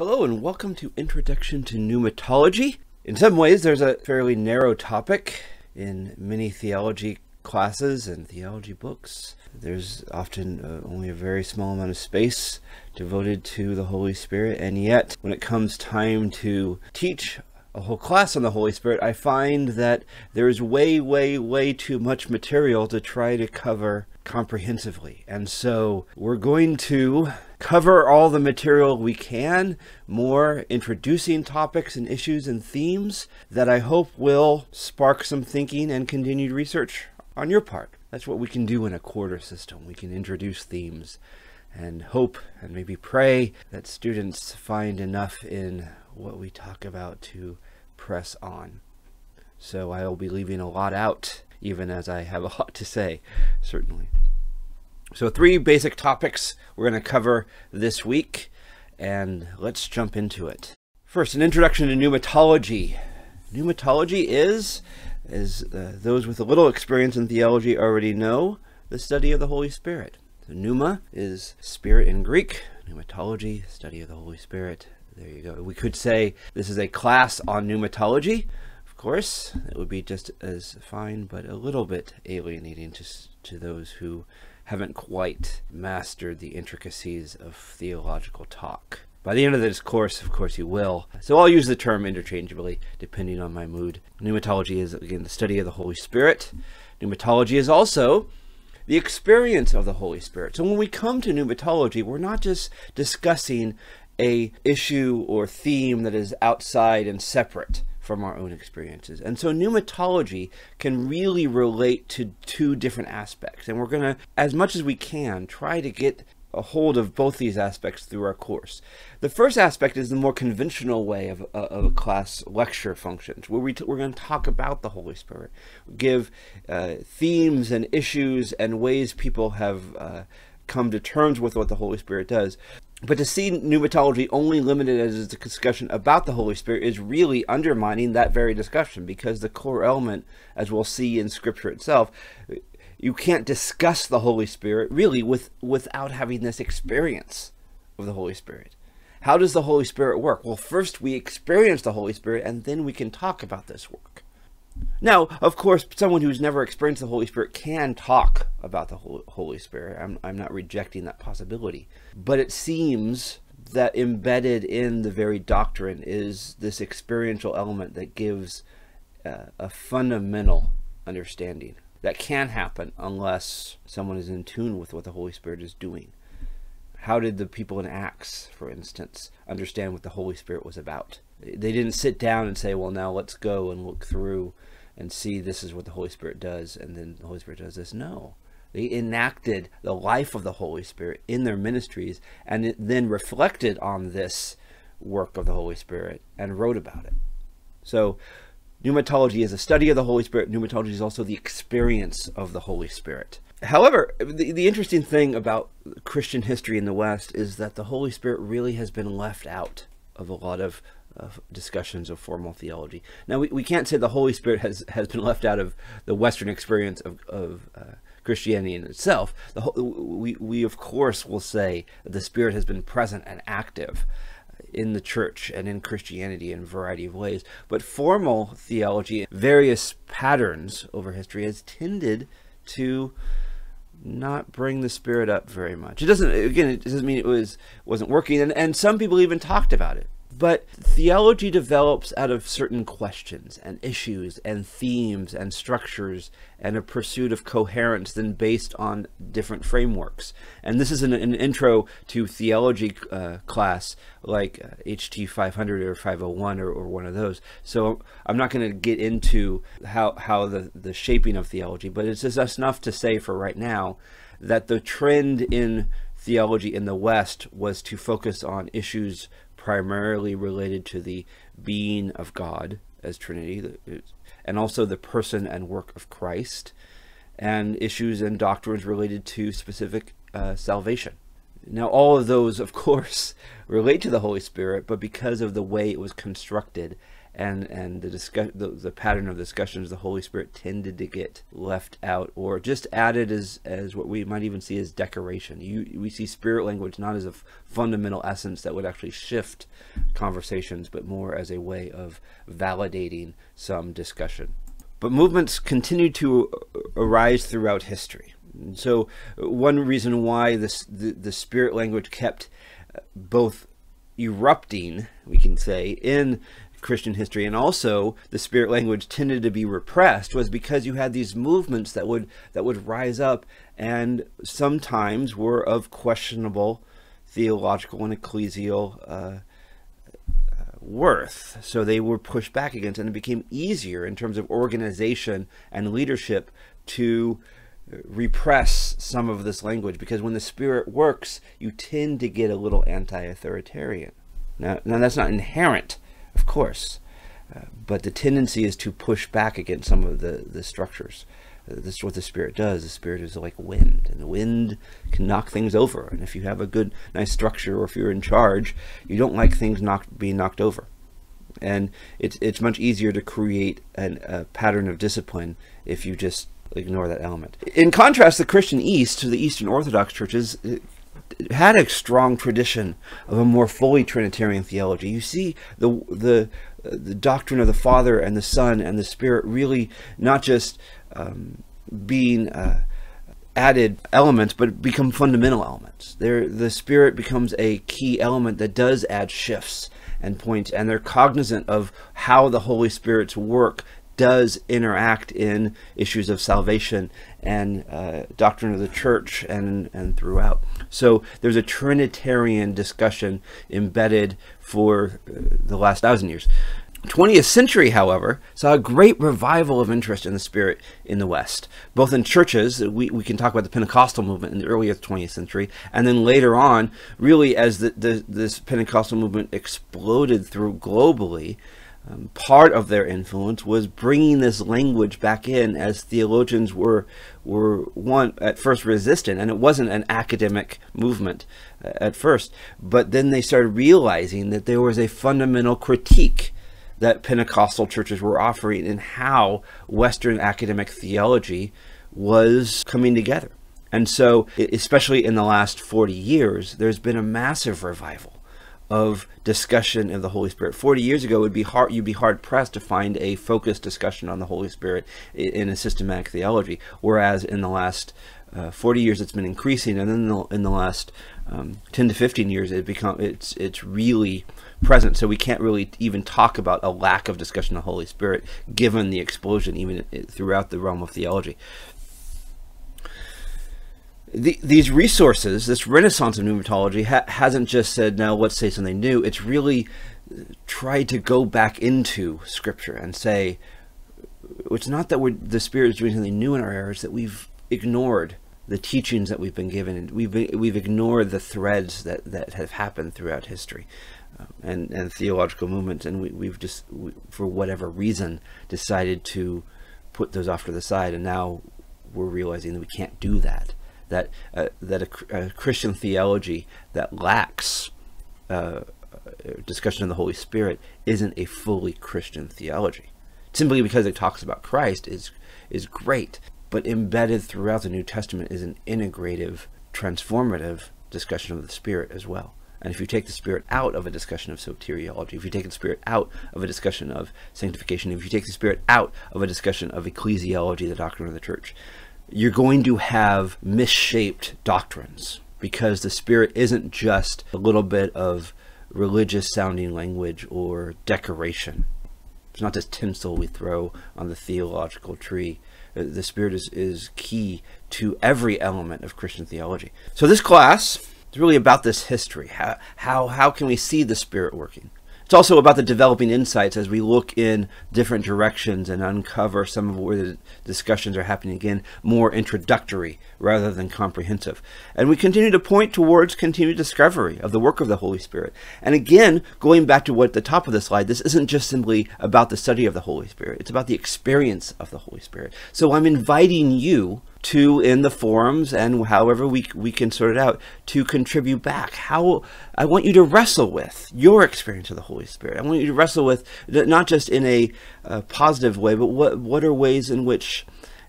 Hello and welcome to Introduction to Pneumatology. In some ways, there's a fairly narrow topic in many theology classes and theology books. There's often uh, only a very small amount of space devoted to the Holy Spirit, and yet when it comes time to teach a whole class on the Holy Spirit, I find that there is way, way, way too much material to try to cover comprehensively. And so we're going to cover all the material we can, more introducing topics and issues and themes that I hope will spark some thinking and continued research on your part. That's what we can do in a quarter system. We can introduce themes and hope and maybe pray that students find enough in what we talk about to press on. So I will be leaving a lot out, even as I have a lot to say, certainly. So three basic topics we're going to cover this week, and let's jump into it. First, an introduction to pneumatology. Pneumatology is, as uh, those with a little experience in theology already know, the study of the Holy Spirit. So pneuma is spirit in Greek, pneumatology, study of the Holy Spirit. There you go. We could say this is a class on pneumatology. Of course, it would be just as fine, but a little bit alienating to, to those who haven't quite mastered the intricacies of theological talk. By the end of this course, of course, you will. So I'll use the term interchangeably, depending on my mood. Pneumatology is, again, the study of the Holy Spirit. Pneumatology is also the experience of the Holy Spirit. So when we come to pneumatology, we're not just discussing a issue or theme that is outside and separate from our own experiences. And so pneumatology can really relate to two different aspects. And we're going to, as much as we can, try to get a hold of both these aspects through our course. The first aspect is the more conventional way of, uh, of a class lecture functions, where we we're going to talk about the Holy Spirit, give uh, themes and issues and ways people have uh, come to terms with what the Holy Spirit does. But to see pneumatology only limited as a discussion about the Holy Spirit is really undermining that very discussion because the core element, as we'll see in Scripture itself, you can't discuss the Holy Spirit really with, without having this experience of the Holy Spirit. How does the Holy Spirit work? Well, first we experience the Holy Spirit and then we can talk about this work. Now, of course, someone who's never experienced the Holy Spirit can talk about the Holy Spirit. I'm, I'm not rejecting that possibility. But it seems that embedded in the very doctrine is this experiential element that gives uh, a fundamental understanding that can happen unless someone is in tune with what the Holy Spirit is doing. How did the people in Acts, for instance, understand what the Holy Spirit was about? They didn't sit down and say, well, now let's go and look through and see this is what the Holy Spirit does, and then the Holy Spirit does this. No. They enacted the life of the Holy Spirit in their ministries and then reflected on this work of the Holy Spirit and wrote about it. So, pneumatology is a study of the Holy Spirit. Pneumatology is also the experience of the Holy Spirit. However, the, the interesting thing about Christian history in the West is that the Holy Spirit really has been left out of a lot of of discussions of formal theology. Now, we, we can't say the Holy Spirit has, has been left out of the Western experience of, of uh, Christianity in itself. The, we, we, of course, will say that the Spirit has been present and active in the church and in Christianity in a variety of ways. But formal theology, various patterns over history, has tended to not bring the spirit up very much. It doesn't again it doesn't mean it was wasn't working and, and some people even talked about it. But theology develops out of certain questions and issues and themes and structures and a pursuit of coherence then based on different frameworks. And this is an, an intro to theology uh, class like uh, HT 500 or 501 or, or one of those. So I'm not going to get into how, how the, the shaping of theology, but it's just enough to say for right now that the trend in theology in the West was to focus on issues primarily related to the being of God as Trinity, and also the person and work of Christ, and issues and doctrines related to specific uh, salvation. Now, all of those, of course, relate to the Holy Spirit, but because of the way it was constructed and and the discuss the, the pattern of discussions, the Holy Spirit tended to get left out or just added as as what we might even see as decoration. You we see spirit language not as a fundamental essence that would actually shift conversations, but more as a way of validating some discussion. But movements continue to arise throughout history. So uh, one reason why this the, the spirit language kept uh, both erupting, we can say, in Christian history, and also the spirit language tended to be repressed, was because you had these movements that would that would rise up and sometimes were of questionable theological and ecclesial uh, worth. So they were pushed back against, and it became easier in terms of organization and leadership to repress some of this language because when the spirit works, you tend to get a little anti-authoritarian. Now, now that's not inherent, of course, uh, but the tendency is to push back against some of the the structures. Uh, this is what the spirit does. The spirit is like wind, and the wind can knock things over. And if you have a good, nice structure, or if you're in charge, you don't like things knocked being knocked over. And it's it's much easier to create an, a pattern of discipline if you just ignore that element. In contrast, the Christian East, to the Eastern Orthodox churches, had a strong tradition of a more fully Trinitarian theology. You see the the the doctrine of the Father and the Son and the Spirit really not just um, being uh, added elements, but become fundamental elements. There, the Spirit becomes a key element that does add shifts and points, and they're cognizant of how the Holy Spirit's work does interact in issues of salvation and uh, doctrine of the church and and throughout. So there's a Trinitarian discussion embedded for uh, the last thousand years. 20th century, however, saw a great revival of interest in the Spirit in the West, both in churches. We, we can talk about the Pentecostal movement in the early 20th century, and then later on, really as the, the this Pentecostal movement exploded through globally, um, part of their influence was bringing this language back in as theologians were were one at first resistant and it wasn't an academic movement uh, at first but then they started realizing that there was a fundamental critique that Pentecostal churches were offering in how Western academic theology was coming together. And so, especially in the last 40 years, there's been a massive revival of discussion of the Holy Spirit. 40 years ago, would be hard, you'd be hard pressed to find a focused discussion on the Holy Spirit in a systematic theology, whereas in the last uh, 40 years it's been increasing, and then in the, in the last um, 10 to 15 years it become it's it's really present. So we can't really even talk about a lack of discussion of the Holy Spirit, given the explosion even throughout the realm of theology the, these resources, this renaissance of pneumatology, ha hasn't just said, now let's say something new. It's really tried to go back into Scripture and say, it's not that the Spirit is doing something new in our errors, that we've ignored the teachings that we've been given, we've, we've ignored the threads that, that have happened throughout history. Um, and, and theological movements, and we, we've just, we, for whatever reason, decided to put those off to the side, and now we're realizing that we can't do that that uh, that a, a, Christian theology that lacks uh, discussion of the Holy Spirit isn't a fully Christian theology. Simply because it talks about Christ is is great, but embedded throughout the New Testament is an integrative, transformative discussion of the Spirit as well. And if you take the Spirit out of a discussion of soteriology, if you take the Spirit out of a discussion of sanctification, if you take the Spirit out of a discussion of ecclesiology, the doctrine of the church, you're going to have misshaped doctrines because the spirit isn't just a little bit of religious sounding language or decoration. It's not just tinsel we throw on the theological tree. Uh, the spirit is, is key to every element of Christian theology. So this class is really about this history. How, how, how can we see the spirit working? It's also about the developing insights as we look in different directions and uncover some of where the discussions are happening again, more introductory rather than comprehensive. And we continue to point towards continued discovery of the work of the Holy Spirit. And again, going back to what at the top of the slide, this isn't just simply about the study of the Holy Spirit, it's about the experience of the Holy Spirit. So I'm inviting you to in the forums and however we we can sort it out to contribute back. How i want you to wrestle with your experience of the holy spirit. I want you to wrestle with not just in a, a positive way but what what are ways in which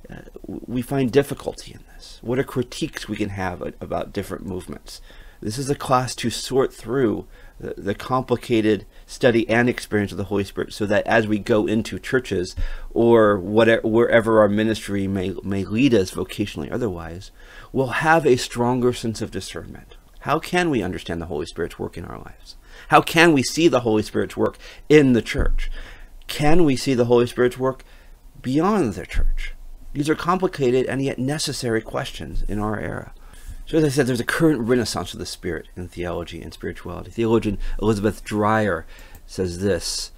uh, we find difficulty in this? What are critiques we can have about different movements? This is a class to sort through the, the complicated study and experience of the Holy Spirit so that as we go into churches or whatever, wherever our ministry may, may lead us vocationally otherwise, we'll have a stronger sense of discernment. How can we understand the Holy Spirit's work in our lives? How can we see the Holy Spirit's work in the church? Can we see the Holy Spirit's work beyond the church? These are complicated and yet necessary questions in our era. So as I said, there's a current renaissance of the spirit in theology and spirituality. Theologian Elizabeth Dreyer says this,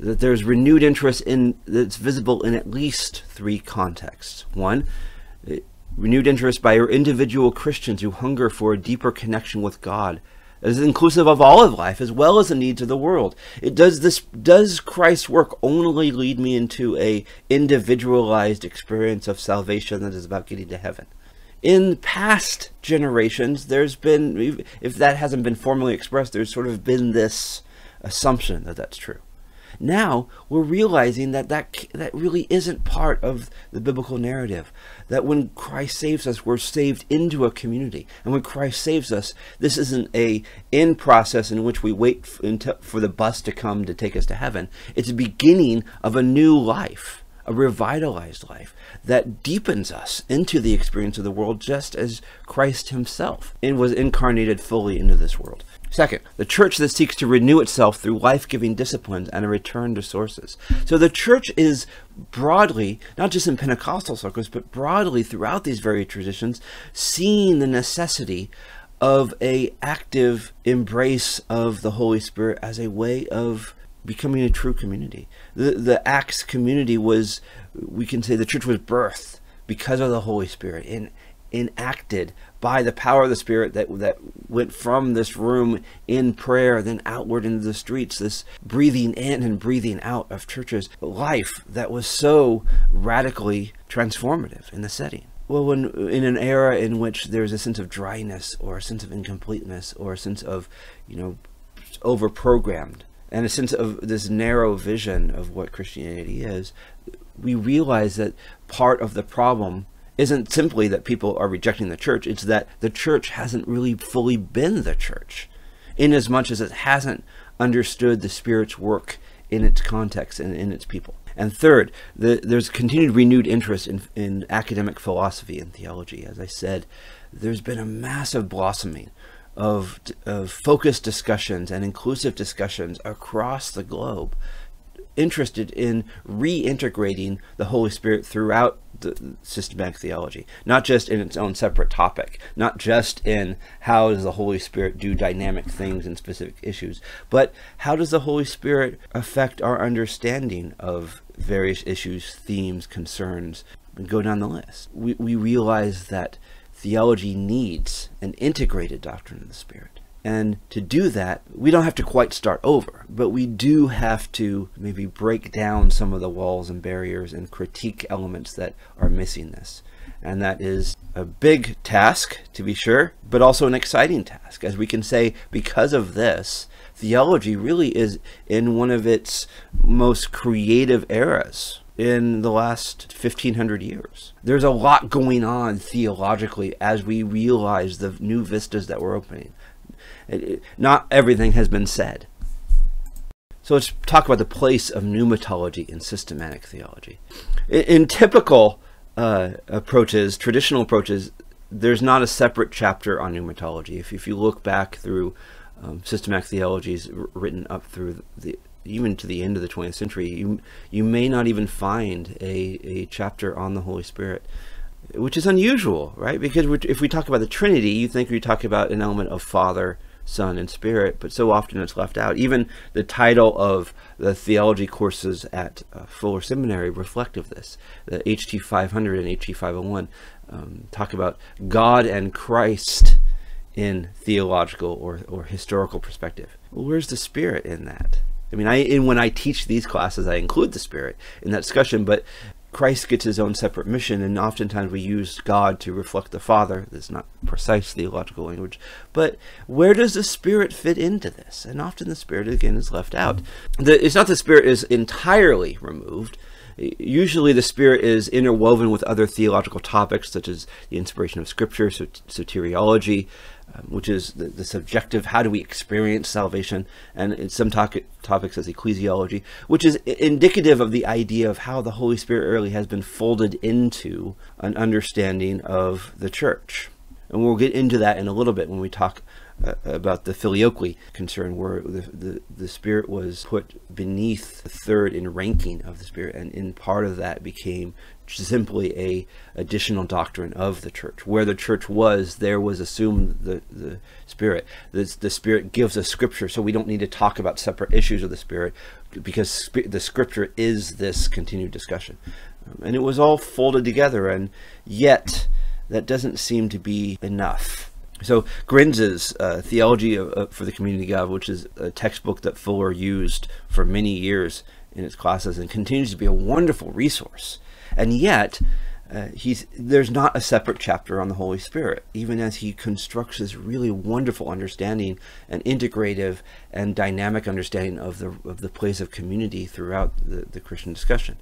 that there's renewed interest in that's visible in at least three contexts. One, eh, renewed interest by individual Christians who hunger for a deeper connection with God that is inclusive of all of life as well as the needs of the world. It does this does Christ's work only lead me into a individualized experience of salvation that is about getting to heaven? In past generations, there's been, if that hasn't been formally expressed, there's sort of been this assumption that that's true. Now we're realizing that that, that really isn't part of the biblical narrative. That when Christ saves us, we're saved into a community. And when Christ saves us, this isn't a end process in which we wait for the bus to come to take us to heaven. It's a beginning of a new life a revitalized life that deepens us into the experience of the world just as Christ himself and was incarnated fully into this world. Second, the church that seeks to renew itself through life-giving disciplines and a return to sources. So the church is broadly, not just in Pentecostal circles, but broadly throughout these various traditions, seeing the necessity of a active embrace of the Holy Spirit as a way of becoming a true community. The, the Acts community was, we can say the church was birthed because of the Holy Spirit and enacted by the power of the Spirit that, that went from this room in prayer, then outward into the streets, this breathing in and breathing out of churches, life that was so radically transformative in the setting. Well, when in an era in which there's a sense of dryness or a sense of incompleteness or a sense of, you know, over-programmed, and a sense of this narrow vision of what Christianity is, we realize that part of the problem isn't simply that people are rejecting the church, it's that the church hasn't really fully been the church, in as much as it hasn't understood the Spirit's work in its context and in its people. And third, the, there's continued renewed interest in, in academic philosophy and theology. As I said, there's been a massive blossoming of, of focused discussions and inclusive discussions across the globe interested in reintegrating the Holy Spirit throughout the systematic theology, not just in its own separate topic, not just in how does the Holy Spirit do dynamic things in specific issues, but how does the Holy Spirit affect our understanding of various issues, themes, concerns, and go down the list. We, we realize that theology needs an integrated doctrine of the Spirit. And to do that, we don't have to quite start over, but we do have to maybe break down some of the walls and barriers and critique elements that are missing this. And that is a big task, to be sure, but also an exciting task. As we can say, because of this, theology really is in one of its most creative eras in the last 1500 years. There's a lot going on theologically as we realize the new vistas that we're opening. Not everything has been said. So let's talk about the place of pneumatology in systematic theology. In, in typical uh, approaches, traditional approaches, there's not a separate chapter on pneumatology. If, if you look back through um, systematic theologies written up through the, even to the end of the 20th century, you, you may not even find a, a chapter on the Holy Spirit, which is unusual, right? Because if we talk about the Trinity, you think we talk about an element of Father, Son, and Spirit, but so often it's left out. Even the title of the theology courses at uh, Fuller Seminary reflect of this. The HT 500 and HT 501 um, talk about God and Christ in theological or, or historical perspective. Well, where's the Spirit in that? I mean, I when I teach these classes, I include the Spirit in that discussion, but Christ gets his own separate mission, and oftentimes we use God to reflect the Father. That's not precise theological language. But where does the Spirit fit into this? And often the Spirit, again, is left out. The, it's not the Spirit is entirely removed. Usually the Spirit is interwoven with other theological topics, such as the inspiration of Scripture, soteriology, which is the, the, subjective, how do we experience salvation, and some to- topics as ecclesiology, which is indicative of the idea of how the Holy Spirit really has been folded into an understanding of the church. And we'll get into that in a little bit when we talk uh, about the filioque concern, where the, the, the Spirit was put beneath the third in ranking of the Spirit, and in part of that became simply a additional doctrine of the church. Where the church was, there was assumed the, the Spirit. The, the Spirit gives us Scripture, so we don't need to talk about separate issues of the Spirit, because the Scripture is this continued discussion. Um, and it was all folded together, and yet that doesn't seem to be enough. So Grenz's uh, Theology of, uh, for the Community God, which is a textbook that Fuller used for many years in his classes and continues to be a wonderful resource. And yet, uh, he's there's not a separate chapter on the Holy Spirit, even as he constructs this really wonderful understanding and integrative and dynamic understanding of the of the place of community throughout the, the Christian discussion.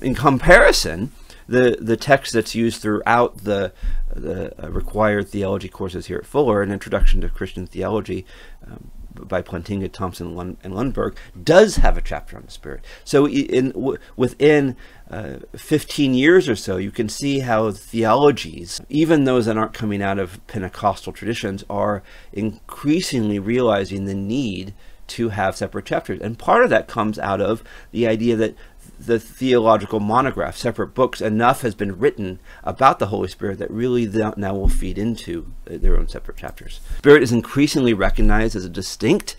In comparison, the the text that's used throughout the the uh, required theology courses here at Fuller, an introduction to Christian theology. Um, by Plantinga, Thompson, and Lundberg, does have a chapter on the Spirit. So, in within uh, 15 years or so, you can see how theologies, even those that aren't coming out of Pentecostal traditions, are increasingly realizing the need to have separate chapters. And part of that comes out of the idea that the theological monograph, separate books, enough has been written about the Holy Spirit that really now will feed into uh, their own separate chapters. Spirit is increasingly recognized as a distinct,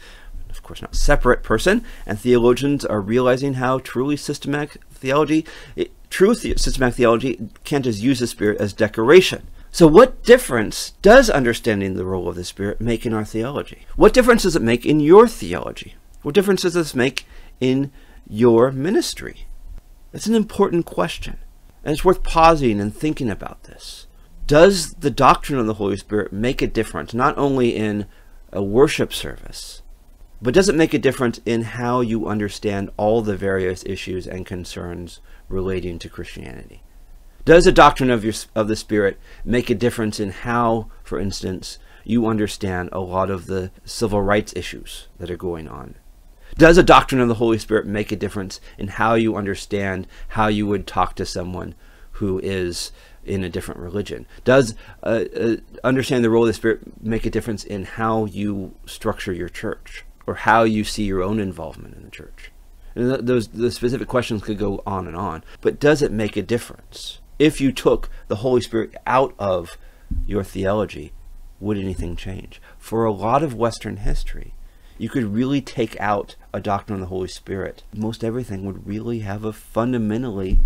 of course not separate person, and theologians are realizing how truly systematic theology, it, true the, systematic theology can't just use the Spirit as decoration. So, what difference does understanding the role of the Spirit make in our theology? What difference does it make in your theology? What difference does this make in your ministry? That's an important question. And it's worth pausing and thinking about this. Does the doctrine of the Holy Spirit make a difference, not only in a worship service, but does it make a difference in how you understand all the various issues and concerns relating to Christianity? Does the doctrine of, your, of the Spirit make a difference in how, for instance, you understand a lot of the civil rights issues that are going on does a doctrine of the Holy Spirit make a difference in how you understand how you would talk to someone who is in a different religion? Does uh, uh, understanding the role of the Spirit make a difference in how you structure your church or how you see your own involvement in the church? And th- those the specific questions could go on and on, but does it make a difference if you took the Holy Spirit out of your theology? Would anything change? For a lot of Western history, you could really take out a doctrine of the Holy Spirit. Most everything would really have a fundamentally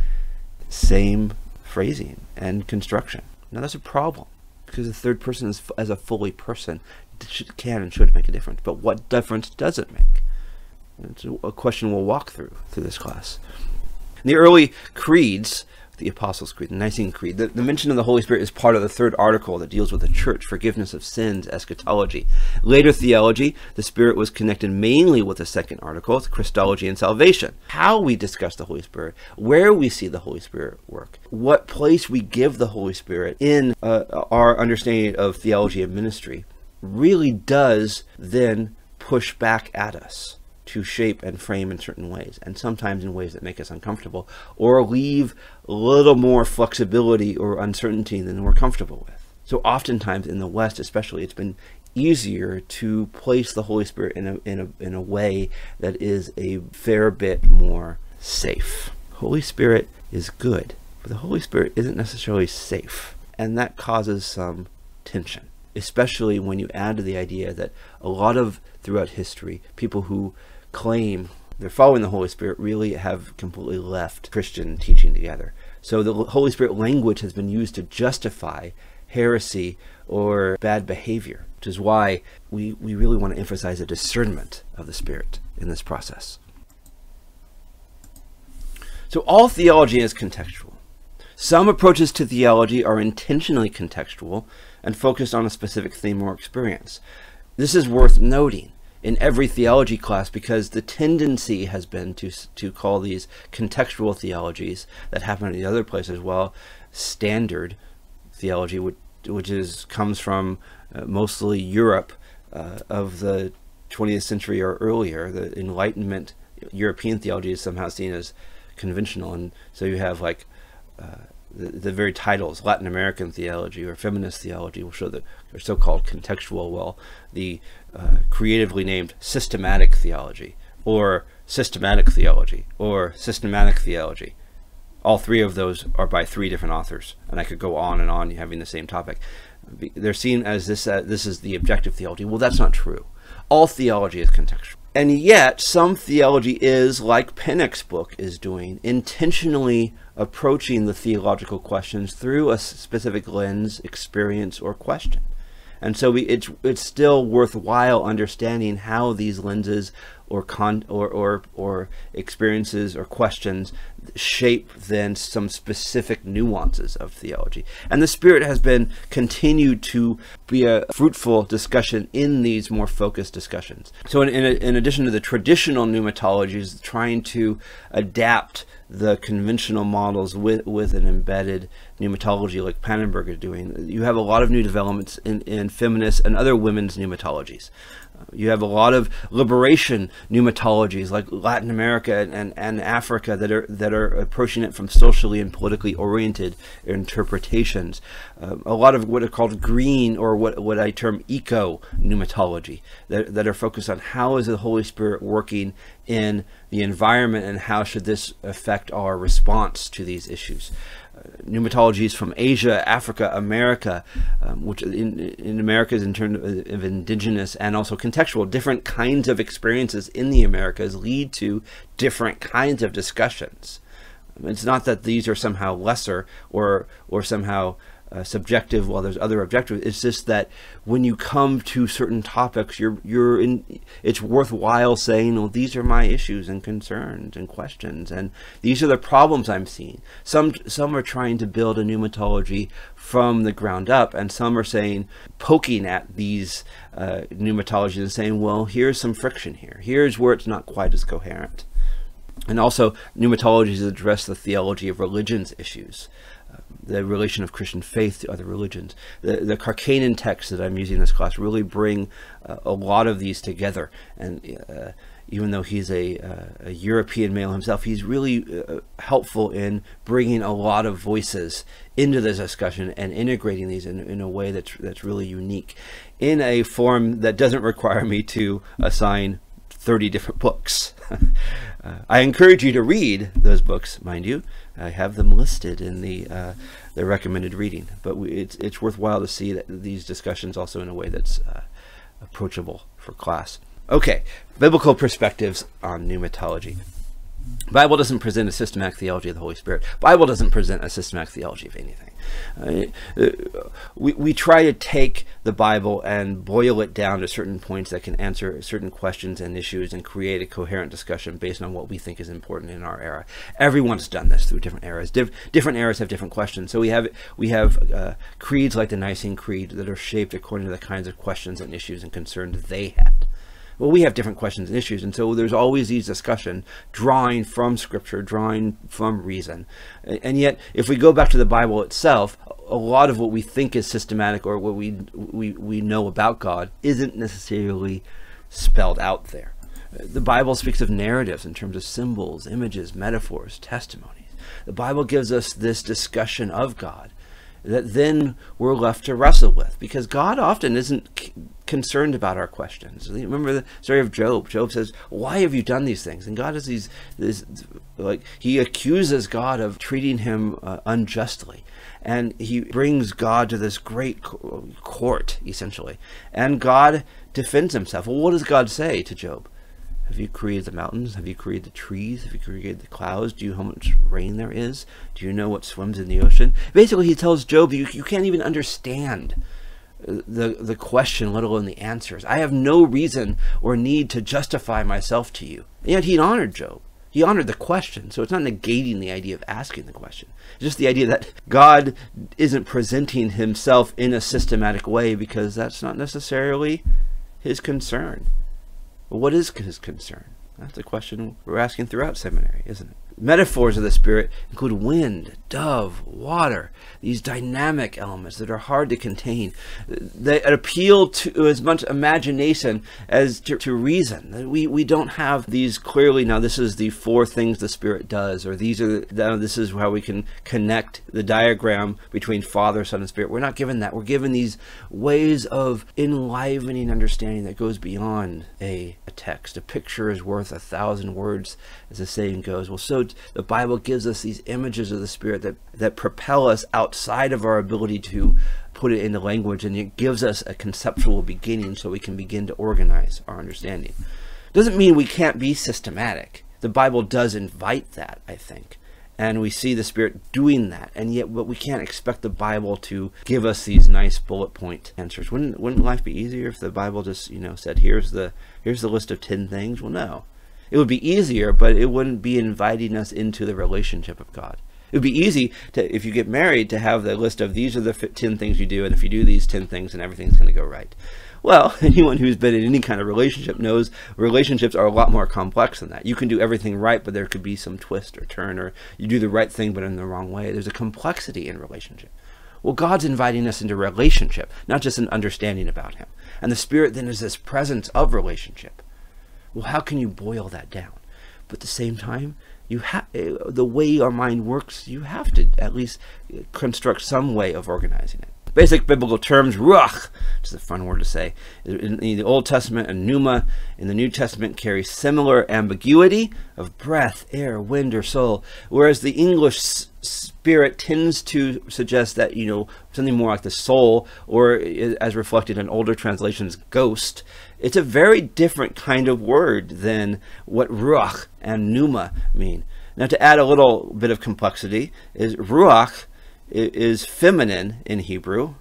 same phrasing and construction. Now that's a problem because the third person is, as a fully person can and should make a difference. But what difference does it make? It's a question we'll walk through through this class. In the early creeds, the Apostles' Creed, the Nicene Creed. The, the, mention of the Holy Spirit is part of the third article that deals with the church, forgiveness of sins, eschatology. Later theology, the Spirit was connected mainly with the second article, Christology and salvation. How we discuss the Holy Spirit, where we see the Holy Spirit work, what place we give the Holy Spirit in uh, our understanding of theology and ministry, really does then push back at us to shape and frame in certain ways, and sometimes in ways that make us uncomfortable, or leave a little more flexibility or uncertainty than we're comfortable with. So, oftentimes in the West, especially, it's been easier to place the Holy Spirit in a, in a, in a way that is a fair bit more safe. Holy Spirit is good, but the Holy Spirit isn't necessarily safe, and that causes some tension especially when you add to the idea that a lot of throughout history, people who claim they're following the Holy Spirit really have completely left Christian teaching together. So the Holy Spirit language has been used to justify heresy or bad behavior, which is why we, we really want to emphasize a discernment of the Spirit in this process. So all theology is contextual. Some approaches to theology are intentionally contextual and focused on a specific theme or experience. This is worth noting in every theology class because the tendency has been to to call these contextual theologies that happen in the other places well standard theology which, which is comes from uh, mostly Europe uh, of the 20th century or earlier the enlightenment European theology is somehow seen as conventional and so you have like uh, the, the, very titles, Latin American theology or feminist theology, will show that they're so-called contextual. Well, the uh, creatively named systematic theology or systematic theology or systematic theology. All three of those are by three different authors, and I could go on and on having the same topic. They're seen as this. Uh, this is the objective theology. Well, that's not true. All theology is contextual. And yet, some theology is, like Pinnock's book is doing, intentionally approaching the theological questions through a specific lens, experience, or question. And so we, it's, it's still worthwhile understanding how these lenses or, con, or, or, or experiences or questions shape then some specific nuances of theology. And the Spirit has been continued to be a fruitful discussion in these more focused discussions. So in, in, in addition to the traditional pneumatologies, trying to adapt the conventional models with, with an embedded pneumatology like Pannenberg is doing, you have a lot of new developments in, in feminist and other women's pneumatologies. You have a lot of liberation pneumatologies like Latin America and, and Africa that are that are approaching it from socially and politically oriented interpretations. Uh, a lot of what are called green or what, what I term eco pneumatology that, that are focused on how is the Holy Spirit working in the environment and how should this affect our response to these issues pneumatologies from Asia, Africa, America, um, which in, in Americas in terms of indigenous and also contextual, different kinds of experiences in the Americas lead to different kinds of discussions. It's not that these are somehow lesser or or somehow uh, subjective while there's other objective. It's just that when you come to certain topics you're you're in it's worthwhile saying well these are my issues and concerns and questions and these are the problems i'm seeing. Some some are trying to build a pneumatology from the ground up and some are saying poking at these uh, pneumatologies and saying well here's some friction here. Here's where it's not quite as coherent. And also pneumatologies address the theology of religions issues the relation of Christian faith to other religions. The, the Kärkkäinen texts that I'm using in this class really bring uh, a lot of these together. And uh, even though he's a, uh, a, European male himself, he's really uh, helpful in bringing a lot of voices into this discussion and integrating these in, in a way that's, that's really unique in a form that doesn't require me to assign 30 different books. uh, I encourage you to read those books, mind you. I have them listed in the uh, the recommended reading, but we, it's it's worthwhile to see that these discussions also in a way that's uh, approachable for class. Okay, biblical perspectives on pneumatology. Bible doesn't present a systematic theology of the Holy Spirit. Bible doesn't present a systematic theology of anything. Uh, we, we try to take the Bible and boil it down to certain points that can answer certain questions and issues and create a coherent discussion based on what we think is important in our era. Everyone's done this through different eras. Dif different eras have different questions. So we have we have uh, creeds like the Nicene Creed that are shaped according to the kinds of questions and issues and concerns they had well, we have different questions and issues, and so there's always these discussion drawing from Scripture, drawing from reason. And yet, if we go back to the Bible itself, a lot of what we think is systematic or what we we, we know about God isn't necessarily spelled out there. The Bible speaks of narratives in terms of symbols, images, metaphors, testimonies. The Bible gives us this discussion of God that then we're left to wrestle with because God often isn't concerned about our questions. Remember the story of Job. Job says, "Why have you done these things?" And God is these this like he accuses God of treating him uh, unjustly, and he brings God to this great court essentially, and God defends himself. Well, what does God say to Job? Have you created the mountains? Have you created the trees? Have you created the clouds? Do you know how much rain there is? Do you know what swims in the ocean? Basically, he tells Job, you, you can't even understand the, the question, let alone the answers. I have no reason or need to justify myself to you. And yet he honored Job. He honored the question, so it's not negating the idea of asking the question. It's just the idea that God isn't presenting himself in a systematic way because that's not necessarily his concern. What is his concern? That's a question we're asking throughout seminary, isn't it? Metaphors of the Spirit include wind, dove, water, these dynamic elements that are hard to contain. They appeal to as much imagination as to, to, reason. We, we don't have these clearly, now this is the four things the Spirit does, or these are, now this is how we can connect the diagram between Father, Son, and Spirit. We're not given that. We're given these ways of enlivening understanding that goes beyond a, a text. A picture is worth a thousand words, as the saying goes. Well, so the Bible gives us these images of the Spirit that, that propel us outside of our ability to put it into language, and it gives us a conceptual beginning so we can begin to organize our understanding. Doesn't mean we can't be systematic. The Bible does invite that, I think. And we see the Spirit doing that, and yet, but we can't expect the Bible to give us these nice bullet point answers. Wouldn't wouldn't life be easier if the Bible just, you know, said, "Here's the here's the list of ten things"? Well, no. It would be easier, but it wouldn't be inviting us into the relationship of God. It would be easy to, if you get married, to have the list of these are the 10 things you do, and if you do these 10 things, then everything's going to go right. Well, anyone who's been in any kind of relationship knows relationships are a lot more complex than that. You can do everything right, but there could be some twist or turn, or you do the right thing, but in the wrong way. There's a complexity in relationship. Well, God's inviting us into relationship, not just an understanding about Him. And the Spirit then is this presence of relationship. Well, how can you boil that down? But at the same time, you have eh, the way our mind works. You have to at least construct some way of organizing it. Basic biblical terms, ruach, which is a fun word to say, in the Old Testament and pneuma in the New Testament carry similar ambiguity of breath, air, wind, or soul, whereas the English spirit tends to suggest that, you know, something more like the soul, or as reflected in older translations, ghost. It's a very different kind of word than what ruach and pneuma mean. Now, to add a little bit of complexity, is ruach is feminine in Hebrew,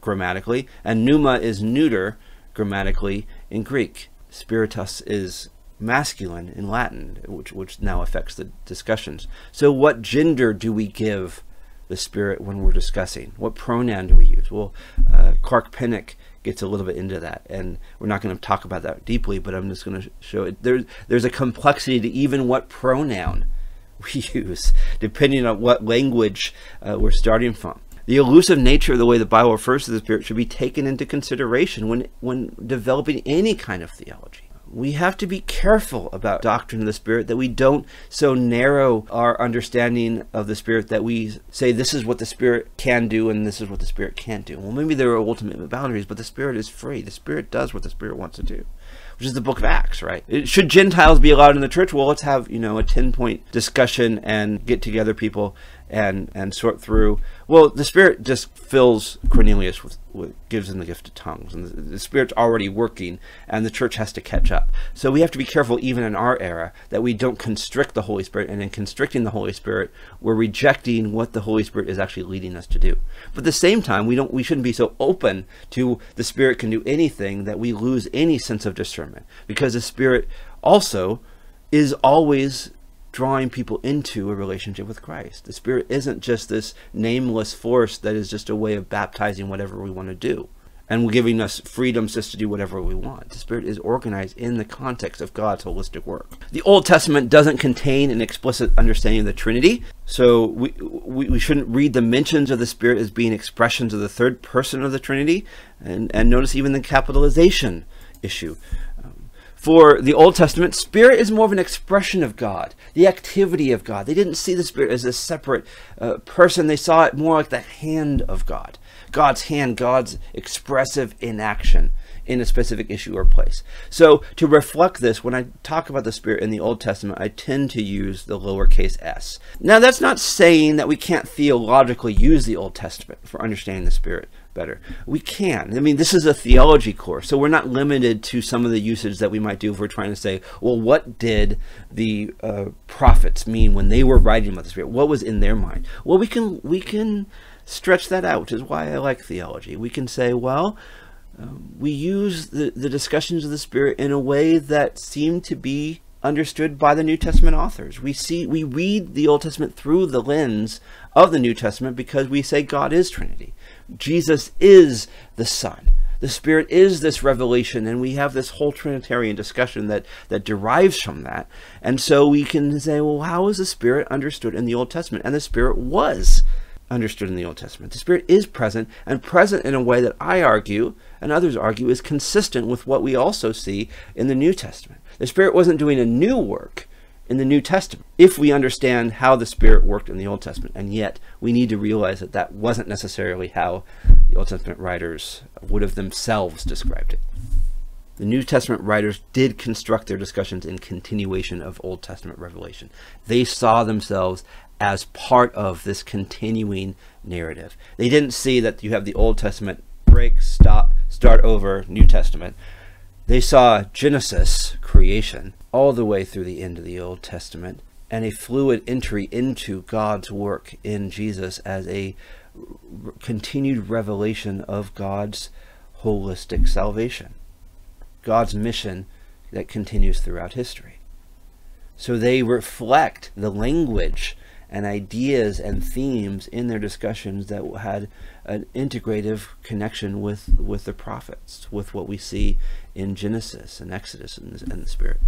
grammatically, and pneuma is neuter grammatically in Greek. Spiritus is masculine in Latin, which, which now affects the discussions. So, what gender do we give the spirit when we're discussing? What pronoun do we use? Well, uh, Clark Pinnock gets a little bit into that, and we're not going to talk about that deeply, but I'm just going to show it. There's there's a complexity to even what pronoun we use, depending on what language uh, we're starting from. The elusive nature of the way the Bible refers to the Spirit should be taken into consideration when, when developing any kind of theology we have to be careful about doctrine of the Spirit that we don't so narrow our understanding of the Spirit that we say this is what the Spirit can do and this is what the Spirit can't do. Well, maybe there are ultimate boundaries, but the Spirit is free. The Spirit does what the Spirit wants to do which is the book of Acts, right? Should Gentiles be allowed in the church? Well, let's have, you know, a 10 point discussion and get together people and and sort through. Well, the Spirit just fills Cornelius with, with gives him the gift of tongues, and the, the, Spirit's already working, and the church has to catch up. So we have to be careful, even in our era, that we don't constrict the Holy Spirit, and in constricting the Holy Spirit, we're rejecting what the Holy Spirit is actually leading us to do. But at the same time, we don't we shouldn't be so open to the Spirit can do anything that we lose any sense of discernment, because the Spirit also is always drawing people into a relationship with Christ. The Spirit isn't just this nameless force that is just a way of baptizing whatever we want to do and giving us freedom just to do whatever we want. The Spirit is organized in the context of God's holistic work. The Old Testament doesn't contain an explicit understanding of the Trinity, so we, we, we shouldn't read the mentions of the Spirit as being expressions of the third person of the Trinity. And, and notice even the capitalization issue. For the Old Testament, spirit is more of an expression of God, the activity of God. They didn't see the spirit as a separate uh, person, they saw it more like the hand of God. God's hand, God's expressive inaction in a specific issue or place. So to reflect this, when I talk about the Spirit in the Old Testament, I tend to use the lowercase s. Now that's not saying that we can't theologically use the Old Testament for understanding the Spirit better. We can. I mean, this is a theology course, so we're not limited to some of the usage that we might do if we're trying to say, well, what did the uh, prophets mean when they were writing about the Spirit? What was in their mind? Well, we can we can stretch that out, which is why I like theology. We can say, well, uh, we use the, the discussions of the Spirit in a way that seem to be understood by the New Testament authors. We see we read the Old Testament through the lens of the New Testament because we say God is Trinity. Jesus is the Son. The Spirit is this revelation, and we have this whole Trinitarian discussion that, that derives from that. And so we can say, well, how is the Spirit understood in the Old Testament? And the Spirit was understood in the Old Testament. The Spirit is present, and present in a way that I argue, and others argue, is consistent with what we also see in the New Testament. The Spirit wasn't doing a new work in the New Testament if we understand how the Spirit worked in the Old Testament. And yet, we need to realize that that wasn't necessarily how the Old Testament writers would have themselves described it. The New Testament writers did construct their discussions in continuation of Old Testament revelation. They saw themselves as part of this continuing narrative. They didn't see that you have the Old Testament break, stop, start over, New Testament. They saw Genesis, creation, all the way through the end of the Old Testament, and a fluid entry into God's work in Jesus as a continued revelation of God's holistic salvation, God's mission that continues throughout history. So they reflect the language and ideas and themes in their discussions that had an integrative connection with, with the prophets, with what we see in Genesis and Exodus and, and the Spirit.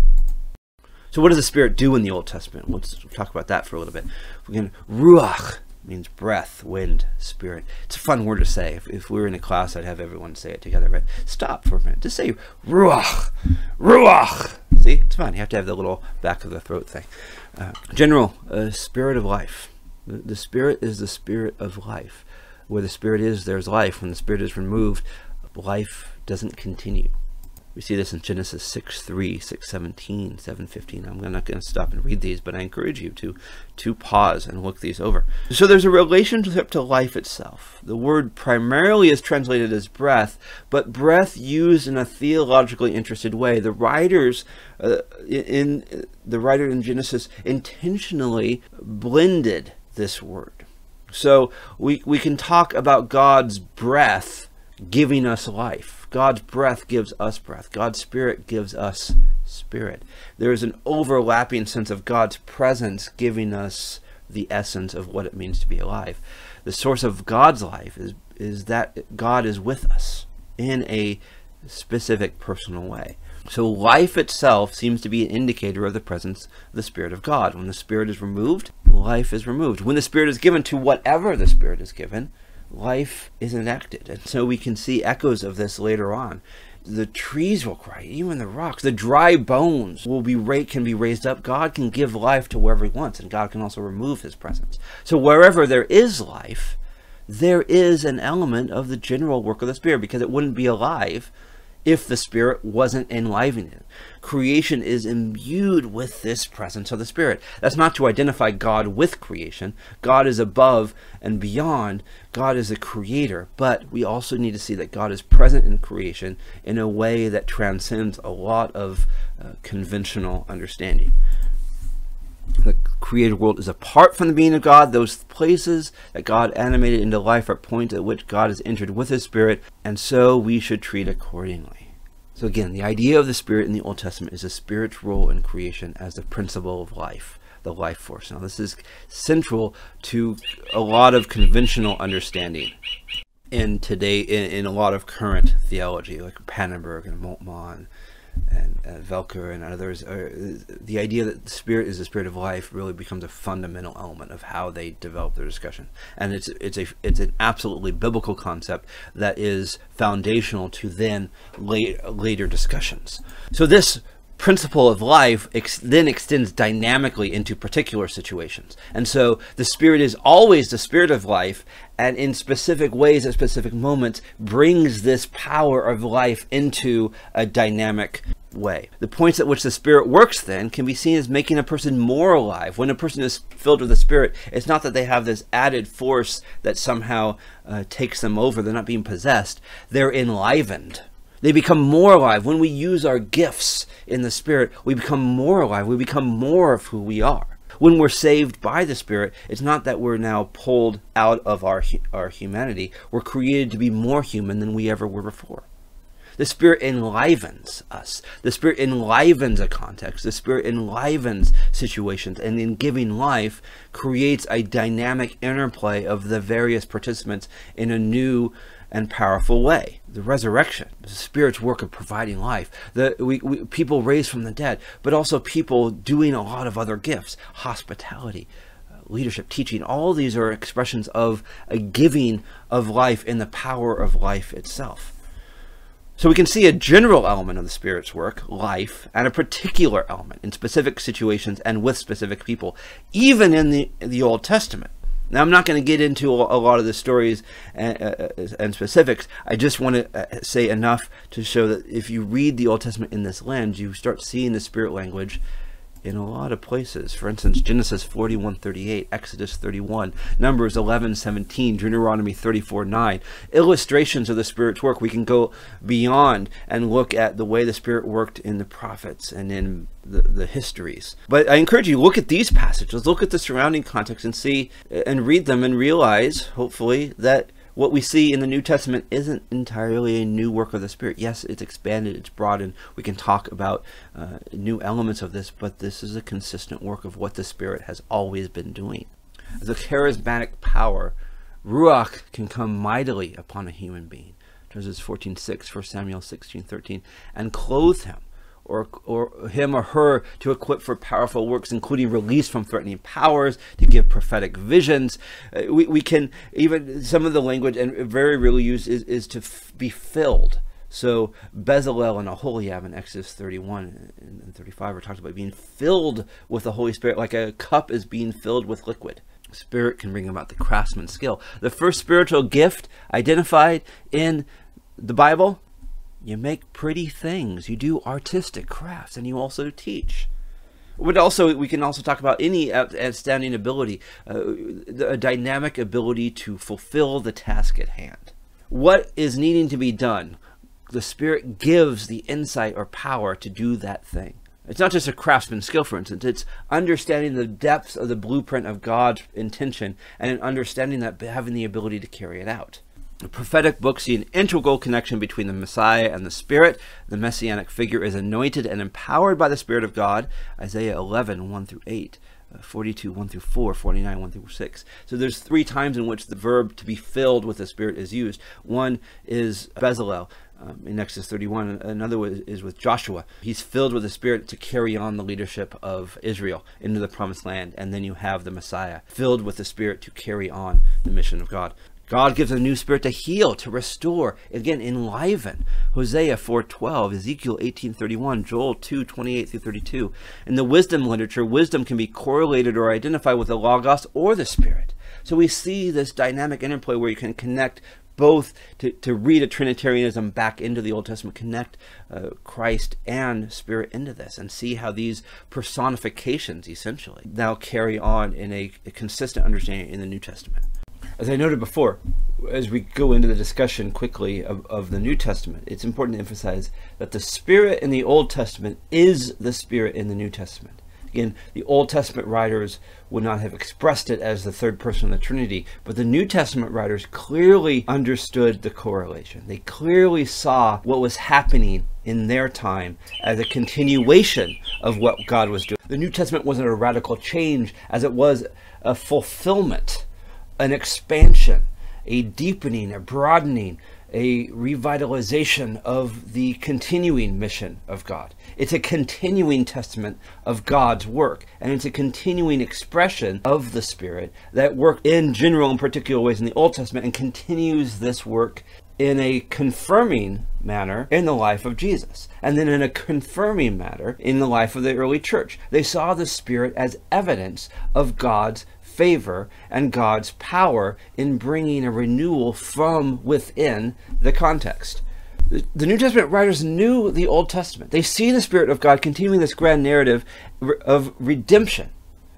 So what does the Spirit do in the Old Testament? Let's talk about that for a little bit. Ruach means breath, wind, spirit. It's a fun word to say. If, if we were in a class, I'd have everyone say it together. But stop for a minute. Just say ruach, ruach. See, it's fun. You have to have the little back of the throat thing. Uh, general, uh, spirit of life. The, the spirit is the spirit of life. Where the spirit is, there's life. When the spirit is removed, life doesn't continue. We see this in Genesis 6 3, 6 17, 7 15. I'm not going to stop and read these, but I encourage you to, to pause and look these over. So there's a relationship to life itself. The word primarily is translated as breath, but breath used in a theologically interested way. The writers uh, in the writer in Genesis intentionally blended this word. So we, we can talk about God's breath giving us life God's breath gives us breath. God's spirit gives us spirit. There is an overlapping sense of God's presence giving us the essence of what it means to be alive. The source of God's life is, is that God is with us in a specific personal way. So life itself seems to be an indicator of the presence of the Spirit of God. When the Spirit is removed, life is removed. When the Spirit is given to whatever the Spirit is given, life is enacted. And so we can see echoes of this later on. The trees will cry, even the rocks. The dry bones will be can be raised up. God can give life to wherever he wants, and God can also remove his presence. So wherever there is life, there is an element of the general work of the Spirit, because it wouldn't be alive if the Spirit wasn't enlivening it. Creation is imbued with this presence of the Spirit. That's not to identify God with creation. God is above and beyond. God is a creator. But we also need to see that God is present in creation in a way that transcends a lot of uh, conventional understanding. The created world is apart from the being of God. Those places that God animated into life are points at which God has entered with his Spirit, and so we should treat accordingly. So again, the idea of the Spirit in the Old Testament is a spirit's role in creation as the principle of life, the life force. Now this is central to a lot of conventional understanding in today, in, in a lot of current theology, like Pannenberg and Moltmann and uh, Welker and others, are, the idea that the spirit is the spirit of life really becomes a fundamental element of how they develop their discussion. And it's it's a it's an absolutely biblical concept that is foundational to then late, later discussions. So this principle of life ex then extends dynamically into particular situations. And so the spirit is always the spirit of life and in specific ways at specific moments brings this power of life into a dynamic way. The points at which the spirit works then can be seen as making a person more alive. When a person is filled with the spirit, it's not that they have this added force that somehow uh, takes them over. They're not being possessed. They're enlivened they become more alive. When we use our gifts in the Spirit, we become more alive. We become more of who we are. When we're saved by the Spirit, it's not that we're now pulled out of our, our humanity. We're created to be more human than we ever were before. The Spirit enlivens us. The Spirit enlivens a context. The Spirit enlivens situations. And in giving life, creates a dynamic interplay of the various participants in a new and powerful way. The resurrection, the Spirit's work of providing life, the we, we, people raised from the dead, but also people doing a lot of other gifts, hospitality, uh, leadership, teaching. All these are expressions of a giving of life in the power of life itself. So we can see a general element of the Spirit's work, life, and a particular element in specific situations and with specific people, even in the, the Old Testament. Now, I'm not going to get into a lot of the stories and, uh, uh, and specifics. I just want to uh, say enough to show that if you read the Old Testament in this lens, you start seeing the Spirit language in a lot of places. For instance, Genesis 41:38, Exodus 31, Numbers 11:17, Deuteronomy 34:9. Illustrations of the Spirit's work. We can go beyond and look at the way the Spirit worked in the prophets and in the, the histories. But I encourage you look at these passages, look at the surrounding context and see and read them and realize, hopefully, that what we see in the New Testament isn't entirely a new work of the Spirit. Yes, it's expanded, it's broadened. We can talk about uh, new elements of this, but this is a consistent work of what the Spirit has always been doing. A charismatic power, Ruach can come mightily upon a human being. Genesis 14:6, 1 Samuel 16:13, and clothe him or, or him or her to equip for powerful works, including release from threatening powers, to give prophetic visions. Uh, we, we can even, some of the language, and very really used, is, is to be filled. So Bezalel and Aholiab in Exodus 31 and 35 are talked about being filled with the Holy Spirit, like a cup is being filled with liquid. Spirit can bring about the craftsman's skill. The first spiritual gift identified in the Bible you make pretty things. You do artistic crafts, and you also teach. But also, we can also talk about any outstanding ability, uh, a dynamic ability to fulfill the task at hand. What is needing to be done? The Spirit gives the insight or power to do that thing. It's not just a craftsman skill, for instance. It's understanding the depths of the blueprint of God's intention and understanding that having the ability to carry it out. The prophetic books see an integral connection between the Messiah and the Spirit. The messianic figure is anointed and empowered by the Spirit of God. Isaiah 11, 1 through 8. Uh, 42, 1 through 4, 49, 1 through 6. So there's three times in which the verb to be filled with the Spirit is used. One is Bezalel um, in Exodus 31. Another is with Joshua. He's filled with the Spirit to carry on the leadership of Israel into the promised land. And then you have the Messiah, filled with the Spirit to carry on the mission of God. God gives a new spirit to heal, to restore, again, enliven. Hosea 4.12, Ezekiel 18.31, Joel 2.28 through 32. In the wisdom literature, wisdom can be correlated or identified with the Logos or the Spirit. So we see this dynamic interplay where you can connect both to, to read a Trinitarianism back into the Old Testament, connect uh, Christ and Spirit into this, and see how these personifications essentially now carry on in a, a consistent understanding in the New Testament. As I noted before, as we go into the discussion quickly of, of the New Testament, it's important to emphasize that the Spirit in the Old Testament is the Spirit in the New Testament. Again, the Old Testament writers would not have expressed it as the third person of the Trinity, but the New Testament writers clearly understood the correlation. They clearly saw what was happening in their time as a continuation of what God was doing. The New Testament wasn't a radical change as it was a fulfillment an expansion, a deepening, a broadening, a revitalization of the continuing mission of God. It's a continuing testament of God's work, and it's a continuing expression of the Spirit that worked in general and particular ways in the Old Testament and continues this work in a confirming manner in the life of Jesus, and then in a confirming manner in the life of the early church. They saw the Spirit as evidence of God's favor and God's power in bringing a renewal from within the context. The New Testament writers knew the Old Testament. They see the Spirit of God continuing this grand narrative of redemption,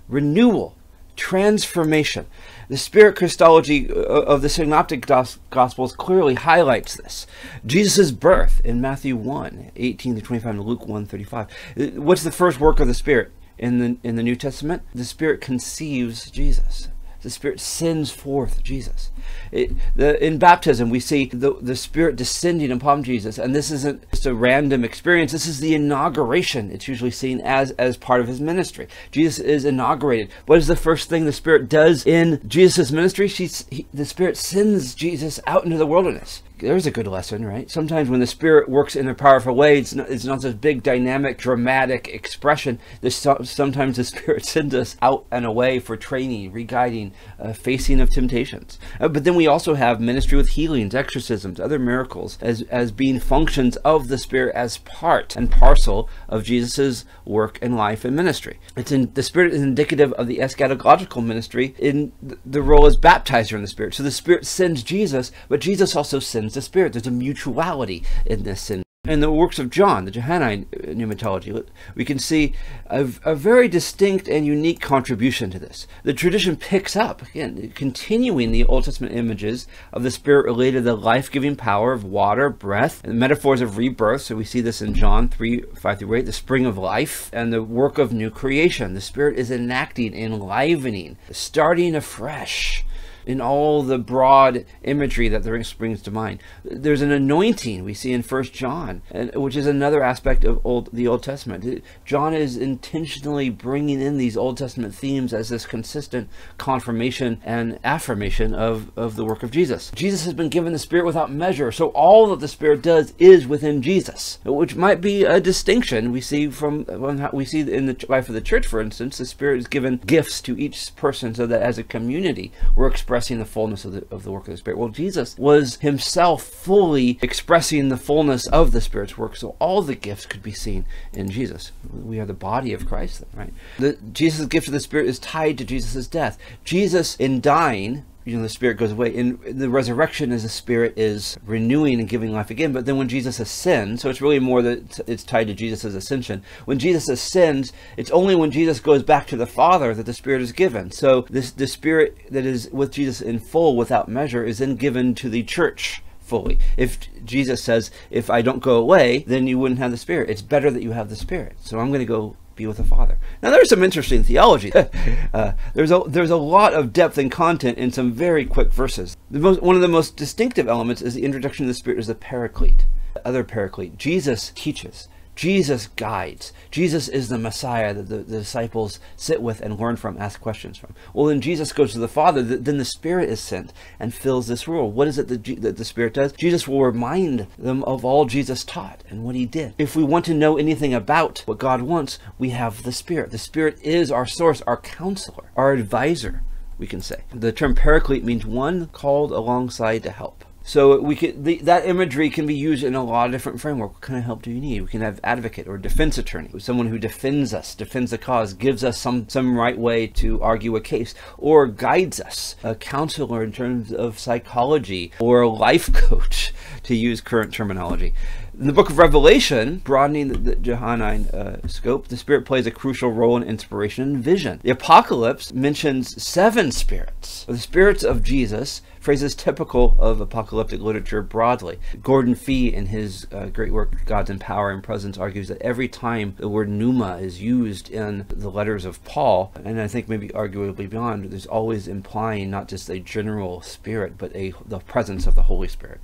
renewal, transformation. The Spirit Christology uh, of the Synoptic Gospels clearly highlights this. Jesus' birth in Matthew 1, 18 to 25, and Luke 1, 35. Uh, what's the first work of the Spirit? In the in the New Testament, the Spirit conceives Jesus. the Spirit sends forth Jesus. It, the, in baptism, we see the, the Spirit descending upon Jesus, and this isn't just a random experience. This is the inauguration. It's usually seen as as part of his ministry. Jesus is inaugurated. What is the first thing the Spirit does in Jesus' ministry? She's, he, the Spirit sends Jesus out into the wilderness there's a good lesson, right? Sometimes when the Spirit works in a powerful way, it's not, it's not this big, dynamic, dramatic expression. Sometimes the Spirit sends us out and away for training, re-guiding, uh, facing of temptations. Uh, but then we also have ministry with healings, exorcisms, other miracles as as being functions of the Spirit as part and parcel of Jesus's work and life and ministry. It's in the Spirit is indicative of the eschatological ministry in the role as baptizer in the Spirit. So the Spirit sends Jesus, but Jesus also sends the Spirit. There's a mutuality in this. And in the works of John, the Johannine pneumatology, we can see a, a, very distinct and unique contribution to this. The tradition picks up, again, continuing the Old Testament images of the Spirit related to the life-giving power of water, breath, and metaphors of rebirth. So we see this in John 3, 5 through 8, the spring of life, and the work of new creation. The Spirit is enacting, enlivening, starting afresh in all the broad imagery that there springs to mind. There's an anointing we see in First John, which is another aspect of old, the Old Testament. John is intentionally bringing in these Old Testament themes as this consistent confirmation and affirmation of, of the work of Jesus. Jesus has been given the Spirit without measure, so all that the Spirit does is within Jesus, which might be a distinction we see from we see in the life of the church, for instance. The Spirit is given gifts to each person so that as a community we're expressing expressing the fullness of the, of the work of the Spirit. Well, Jesus was himself fully expressing the fullness of the Spirit's work, so all the gifts could be seen in Jesus. We are the body of Christ, then, right? The, Jesus' gift of the Spirit is tied to Jesus' death. Jesus, in dying, you know the spirit goes away. In the resurrection as the spirit is renewing and giving life again. But then when jesus ascends so it's really more that it's tied to jesus' ascension. When jesus ascends it's only when jesus goes back to the father that the spirit is given. So this the spirit that is with jesus in full without measure is then given to the church fully. If jesus says if i don't go away then you wouldn't have the spirit. It's better that you have the spirit. So i'm going to go be with the Father. Now, there's some interesting theology. uh, there's a there's a lot of depth and content in some very quick verses. Most, one of the most distinctive elements is the introduction of the Spirit as the Paraclete. The other Paraclete, Jesus teaches. Jesus guides. Jesus is the Messiah that the, the, disciples sit with and learn from, ask questions from. Well, then Jesus goes to the Father, then the Spirit is sent and fills this role. What is it that, that the Spirit does? Jesus will remind them of all Jesus taught and what he did. If we want to know anything about what God wants, we have the Spirit. The Spirit is our source, our counselor, our advisor, we can say. The term paraclete means one called alongside to help. So we could the, that imagery can be used in a lot of different framework. What kind of help do you need? We can have advocate or defense attorney, someone who defends us, defends the cause, gives us some some right way to argue a case, or guides us. A counselor in terms of psychology, or a life coach, to use current terminology. In the book of Revelation, broadening the, the Johannine uh, scope, the Spirit plays a crucial role in inspiration and vision. The Apocalypse mentions seven spirits. The spirits of Jesus, phrases typical of apocalyptic literature broadly. Gordon Fee, in his uh, great work God's Empowering Presence, argues that every time the word pneuma is used in the letters of Paul, and I think maybe arguably beyond, there's always implying not just a general spirit, but a the presence of the Holy Spirit.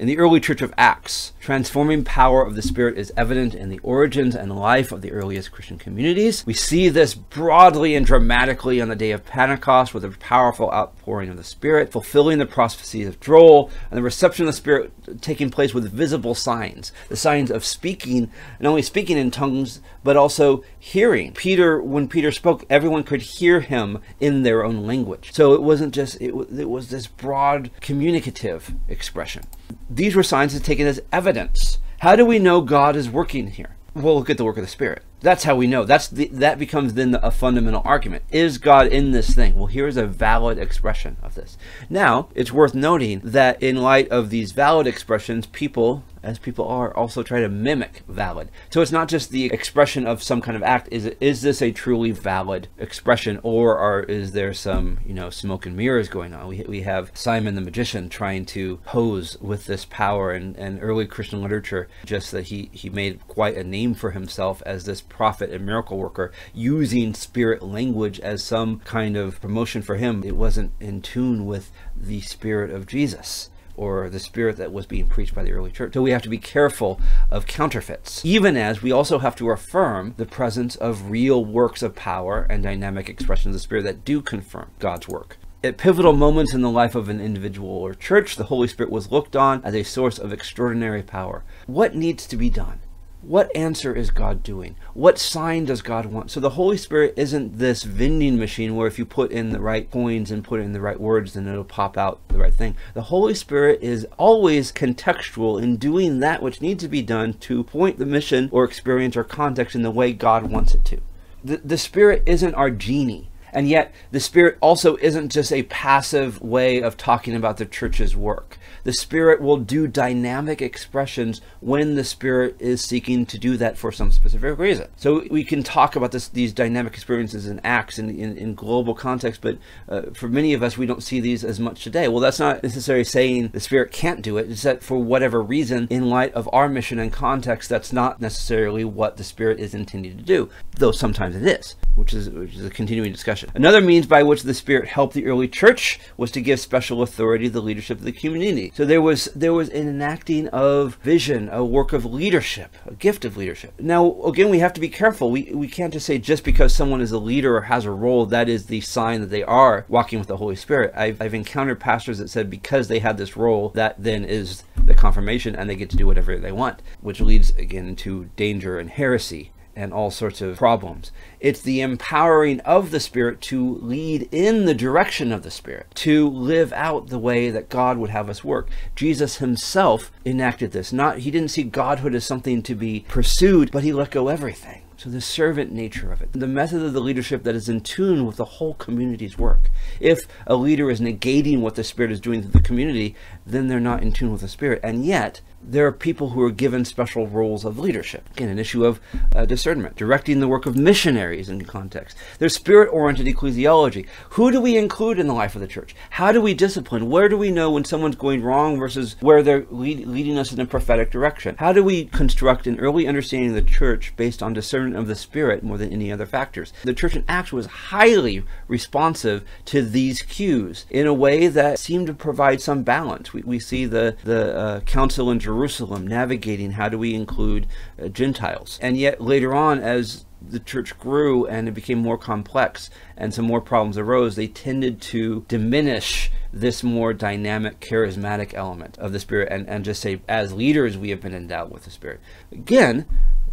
In the early church of Acts, transforming power of the Spirit is evident in the origins and life of the earliest Christian communities. We see this broadly and dramatically on the day of Pentecost with a powerful outpouring of the Spirit, fulfilling the prophecies of Joel, and the reception of the Spirit taking place with visible signs. The signs of speaking, not only speaking in tongues, but also hearing. Peter, when Peter spoke, everyone could hear him in their own language. So it wasn't just, it, it was this broad communicative expression. These were signs taken as evidence. How do we know God is working here? Well, look at the work of the Spirit. That's how we know. That's the, that becomes then a fundamental argument. Is God in this thing? Well, here's a valid expression of this. Now, it's worth noting that in light of these valid expressions, people as people are, also try to mimic valid. So it's not just the expression of some kind of act. Is is this a truly valid expression, or are, is there some you know smoke and mirrors going on? We, we have Simon the magician trying to pose with this power, and, and early Christian literature just that he he made quite a name for himself as this prophet and miracle worker, using spirit language as some kind of promotion for him. It wasn't in tune with the spirit of Jesus or the spirit that was being preached by the early church. So we have to be careful of counterfeits, even as we also have to affirm the presence of real works of power and dynamic expressions of the spirit that do confirm God's work. At pivotal moments in the life of an individual or church, the Holy Spirit was looked on as a source of extraordinary power. What needs to be done? What answer is God doing? What sign does God want? So the Holy Spirit isn't this vending machine where if you put in the right coins and put in the right words, then it'll pop out the right thing. The Holy Spirit is always contextual in doing that which needs to be done to point the mission or experience or context in the way God wants it to. The, the Spirit isn't our genie. And yet, the Spirit also isn't just a passive way of talking about the church's work. The Spirit will do dynamic expressions when the Spirit is seeking to do that for some specific reason. So we can talk about this, these dynamic experiences and acts in, in, in global context, but uh, for many of us, we don't see these as much today. Well, that's not necessarily saying the Spirit can't do it. It's that for whatever reason, in light of our mission and context, that's not necessarily what the Spirit is intended to do, though sometimes it is, which is, which is a continuing discussion. Another means by which the Spirit helped the early church was to give special authority to the leadership of the community. So there was there was an enacting of vision, a work of leadership, a gift of leadership. Now again, we have to be careful. We we can't just say just because someone is a leader or has a role that is the sign that they are walking with the Holy Spirit. I've I've encountered pastors that said because they had this role, that then is the confirmation, and they get to do whatever they want, which leads again to danger and heresy and all sorts of problems. It's the empowering of the Spirit to lead in the direction of the Spirit, to live out the way that God would have us work. Jesus himself enacted this. Not he didn't see godhood as something to be pursued, but he let go everything. So the servant nature of it, the method of the leadership that is in tune with the whole community's work. If a leader is negating what the Spirit is doing to the community, then they're not in tune with the Spirit. And yet, there are people who are given special roles of leadership. Again, an issue of uh, discernment, directing the work of missionaries in context. There's spirit-oriented ecclesiology. Who do we include in the life of the church? How do we discipline? Where do we know when someone's going wrong versus where they're lead, leading us in a prophetic direction? How do we construct an early understanding of the church based on discernment of the Spirit more than any other factors? The church in Acts was highly responsive to these cues in a way that seemed to provide some balance. We, we see the, the uh, council in Jerusalem Jerusalem, navigating how do we include uh, Gentiles. And yet later on, as the church grew and it became more complex and some more problems arose, they tended to diminish this more dynamic, charismatic element of the Spirit and, and just say, as leaders, we have been endowed with the Spirit. Again,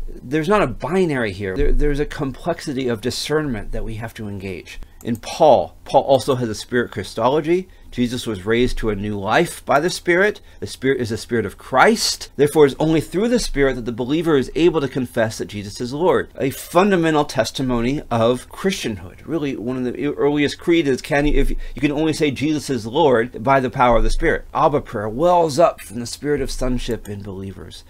there's not a binary here. There, there's a complexity of discernment that we have to engage. In Paul, Paul also has a spirit Christology. Jesus was raised to a new life by the Spirit. The Spirit is the Spirit of Christ. Therefore, it is only through the Spirit that the believer is able to confess that Jesus is Lord. A fundamental testimony of Christianhood. Really, one of the earliest creeds is can you, if you can only say Jesus is Lord by the power of the Spirit. Abba prayer wells up from the spirit of sonship in believers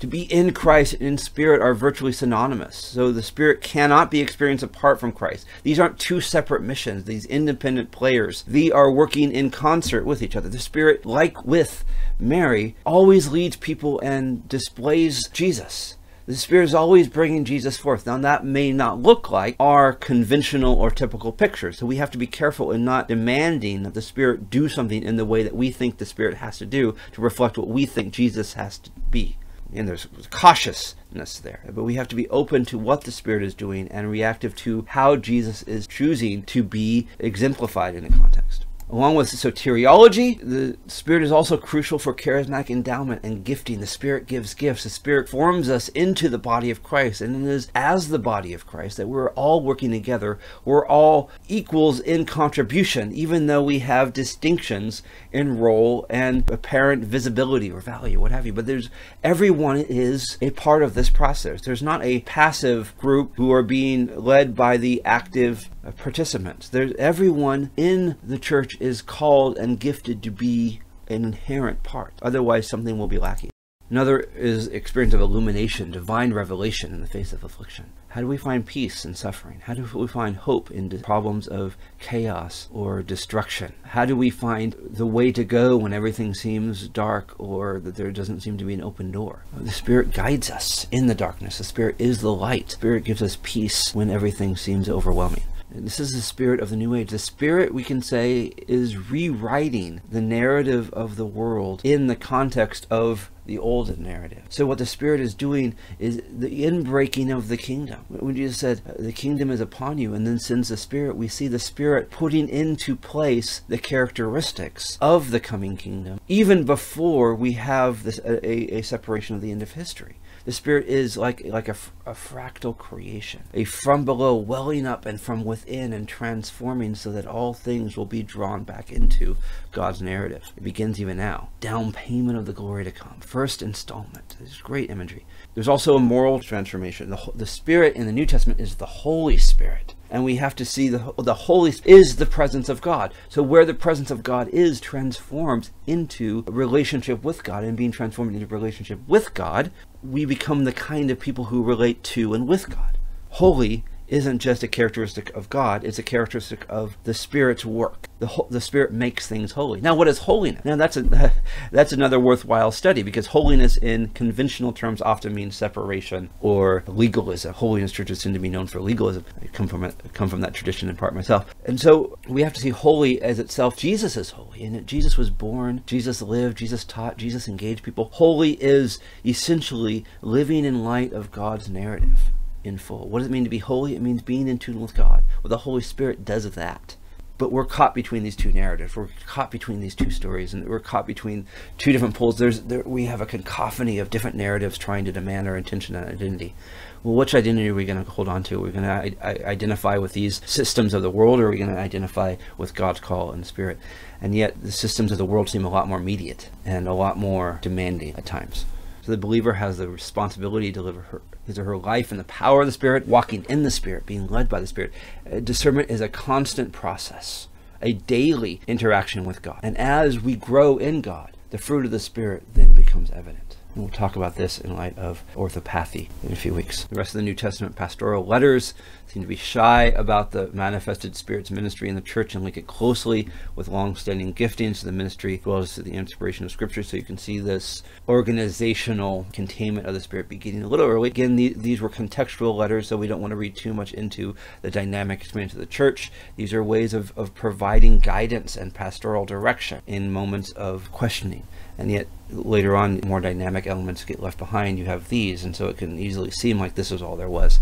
to be in Christ and in spirit are virtually synonymous. So the spirit cannot be experienced apart from Christ. These aren't two separate missions, these independent players. They are working in concert with each other. The spirit, like with Mary, always leads people and displays Jesus. The Spirit is always bringing Jesus forth. Now, that may not look like our conventional or typical picture. So we have to be careful in not demanding that the Spirit do something in the way that we think the Spirit has to do to reflect what we think Jesus has to be and there's cautiousness there. But we have to be open to what the Spirit is doing and reactive to how Jesus is choosing to be exemplified in the context. Along with soteriology, the Spirit is also crucial for charismatic endowment and gifting. The Spirit gives gifts. The Spirit forms us into the body of Christ. And it is as the body of Christ that we're all working together. We're all equals in contribution, even though we have distinctions in role and apparent visibility or value, what have you. But there's everyone is a part of this process. There's not a passive group who are being led by the active participants. There's everyone in the church is called and gifted to be an inherent part. Otherwise, something will be lacking. Another is experience of illumination, divine revelation in the face of affliction. How do we find peace in suffering? How do we find hope in problems of chaos or destruction? How do we find the way to go when everything seems dark or that there doesn't seem to be an open door? The Spirit guides us in the darkness. The Spirit is the light. The Spirit gives us peace when everything seems overwhelming. This is the spirit of the new age. The spirit, we can say, is rewriting the narrative of the world in the context of the old narrative. So what the Spirit is doing is the inbreaking of the kingdom. When Jesus said, the kingdom is upon you, and then sends the Spirit, we see the Spirit putting into place the characteristics of the coming kingdom, even before we have this, a, a separation of the end of history. The Spirit is like like a, a fractal creation, a from below welling up and from within and transforming so that all things will be drawn back into God's narrative. It begins even now. Down payment of the glory to come. First installment. There's great imagery. There's also a moral transformation. The, the Spirit in the New Testament is the Holy Spirit and we have to see the the Holy is the presence of God. So where the presence of God is transforms into a relationship with God, and being transformed into a relationship with God, we become the kind of people who relate to and with God. Holy isn't just a characteristic of God, it's a characteristic of the Spirit's work. The, the Spirit makes things holy. Now, what is holiness? Now, that's, a, that's another worthwhile study because holiness in conventional terms often means separation or legalism. Holiness churches tend to be known for legalism. I come from, a, come from that tradition in part myself. And so we have to see holy as itself. Jesus is holy, and Jesus was born, Jesus lived, Jesus taught, Jesus engaged people. Holy is essentially living in light of God's narrative in full. What does it mean to be holy? It means being in tune with God. Well, the Holy Spirit does that. But we're caught between these two narratives. We're caught between these two stories, and we're caught between two different poles. There's there, we have a cacophony of different narratives trying to demand our intention and identity. Well, which identity are we going to hold on to? Are we going to identify with these systems of the world, or are we going to identify with God's call and Spirit? And yet, the systems of the world seem a lot more immediate and a lot more demanding at times. So the believer has the responsibility to live her, his or her life in the power of the Spirit, walking in the Spirit, being led by the Spirit. Uh, discernment is a constant process, a daily interaction with God. And as we grow in God, the fruit of the Spirit then becomes evident. And we'll talk about this in light of orthopathy in a few weeks. The rest of the New Testament pastoral letters seem to be shy about the manifested Spirit's ministry in the church and link it closely with long-standing giftings to the ministry as well as to the inspiration of Scripture. So you can see this organizational containment of the Spirit beginning a little early. Again, the, these were contextual letters, so we don't want to read too much into the dynamic experience of the church. These are ways of, of providing guidance and pastoral direction in moments of questioning and yet later on more dynamic elements get left behind you have these and so it can easily seem like this is all there was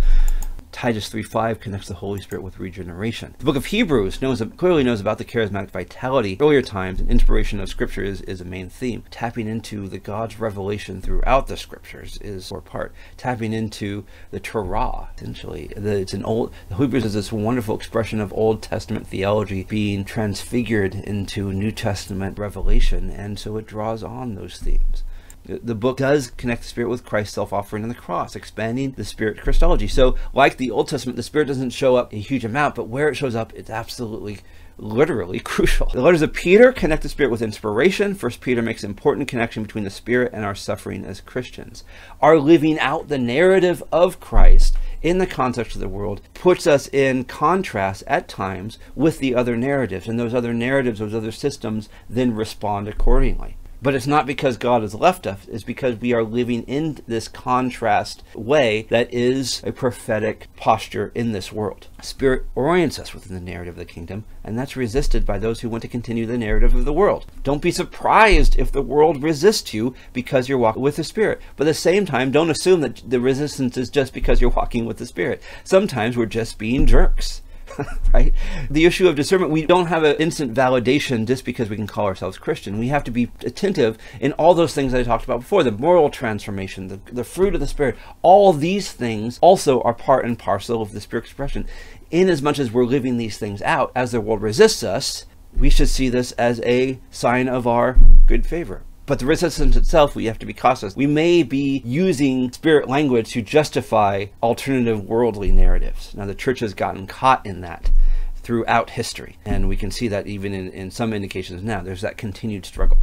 Titus 3.5 connects the Holy Spirit with regeneration. The book of Hebrews knows clearly knows about the charismatic vitality. Earlier times, and inspiration of Scripture is, is a main theme. Tapping into the God's revelation throughout the Scriptures is or part. Tapping into the Torah, essentially. The, it's an old. The Hebrews is this wonderful expression of Old Testament theology being transfigured into New Testament revelation, and so it draws on those themes the book does connect the Spirit with Christ's self-offering on the cross, expanding the Spirit Christology. So, like the Old Testament, the Spirit doesn't show up a huge amount, but where it shows up, it's absolutely literally crucial. The letters of Peter connect the Spirit with inspiration. First Peter makes an important connection between the Spirit and our suffering as Christians. Our living out the narrative of Christ in the context of the world puts us in contrast at times with the other narratives. And those other narratives, those other systems, then respond accordingly. But it's not because God has left us, it's because we are living in this contrast way that is a prophetic posture in this world. Spirit orients us within the narrative of the kingdom, and that's resisted by those who want to continue the narrative of the world. Don't be surprised if the world resists you because you're walking with the Spirit. But at the same time, don't assume that the resistance is just because you're walking with the Spirit. Sometimes we're just being jerks. right? The issue of discernment, we don't have an instant validation just because we can call ourselves Christian. We have to be attentive in all those things that I talked about before the moral transformation, the, the fruit of the Spirit. All these things also are part and parcel of the Spirit expression. In as much as we're living these things out, as the world resists us, we should see this as a sign of our good favor. But the resistance itself, we have to be cautious. We may be using spirit language to justify alternative worldly narratives. Now, the church has gotten caught in that throughout history. And we can see that even in, in some indications now, there's that continued struggle.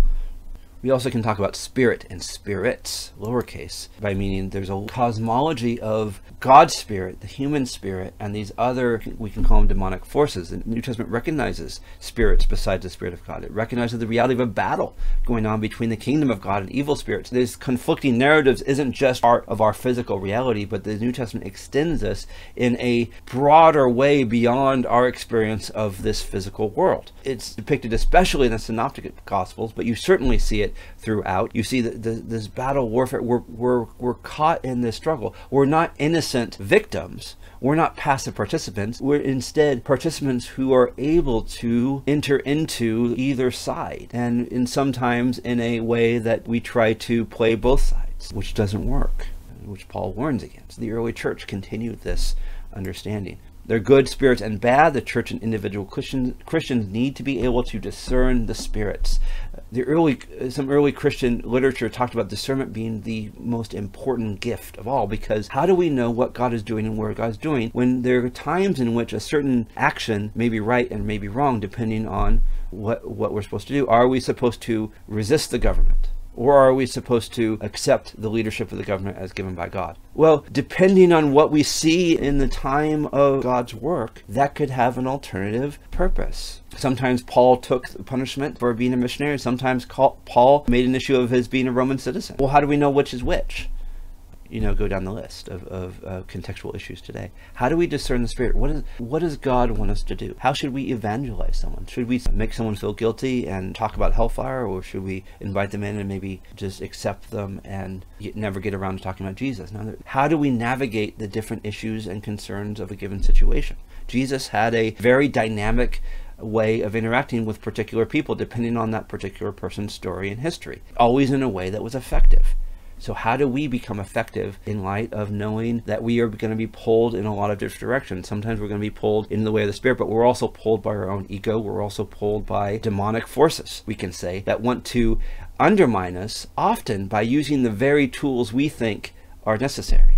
We also can talk about spirit and spirits, lowercase, by meaning there's a cosmology of God's spirit, the human spirit, and these other, we can call them demonic forces. The New Testament recognizes spirits besides the Spirit of God. It recognizes the reality of a battle going on between the kingdom of God and evil spirits. These conflicting narratives isn't just part of our physical reality, but the New Testament extends us in a broader way beyond our experience of this physical world. It's depicted especially in the Synoptic Gospels, but you certainly see it throughout. You see that this battle warfare, we're, we're, we're caught in this struggle. We're not innocent victims. We're not passive participants. We're instead participants who are able to enter into either side, and in sometimes in a way that we try to play both sides, which doesn't work, which Paul warns against. The early church continued this understanding. They're good spirits and bad. The church and individual Christians need to be able to discern the spirits. The early, some early Christian literature talked about discernment being the most important gift of all because how do we know what God is doing and where God is doing when there are times in which a certain action may be right and may be wrong depending on what, what we're supposed to do? Are we supposed to resist the government? Or are we supposed to accept the leadership of the government as given by God? Well, depending on what we see in the time of God's work, that could have an alternative purpose. Sometimes Paul took punishment for being a missionary. Sometimes Paul made an issue of his being a Roman citizen. Well, how do we know which is which? You know, go down the list of, of uh, contextual issues today. How do we discern the spirit? What is what does God want us to do? How should we evangelize someone? Should we make someone feel guilty and talk about hellfire, or should we invite them in and maybe just accept them and get, never get around to talking about Jesus? Now, how do we navigate the different issues and concerns of a given situation? Jesus had a very dynamic way of interacting with particular people depending on that particular person's story and history, always in a way that was effective. So how do we become effective in light of knowing that we are going to be pulled in a lot of different directions? Sometimes we're going to be pulled in the way of the spirit, but we're also pulled by our own ego. We're also pulled by demonic forces, we can say, that want to undermine us, often by using the very tools we think are necessary.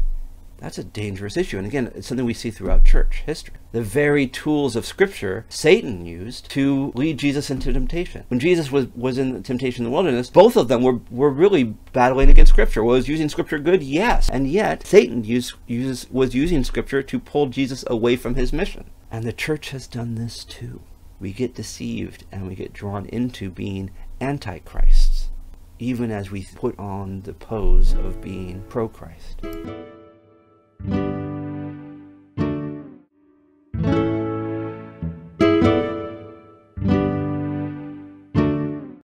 That's a dangerous issue. And again, it's something we see throughout church history. The very tools of Scripture Satan used to lead Jesus into temptation. When Jesus was, was in the temptation in the wilderness, both of them were, were really battling against Scripture. Was using Scripture good? Yes. And yet, Satan used, uses, was using Scripture to pull Jesus away from his mission. And the church has done this too. We get deceived and we get drawn into being antichrists, even as we put on the pose of being pro Christ. Música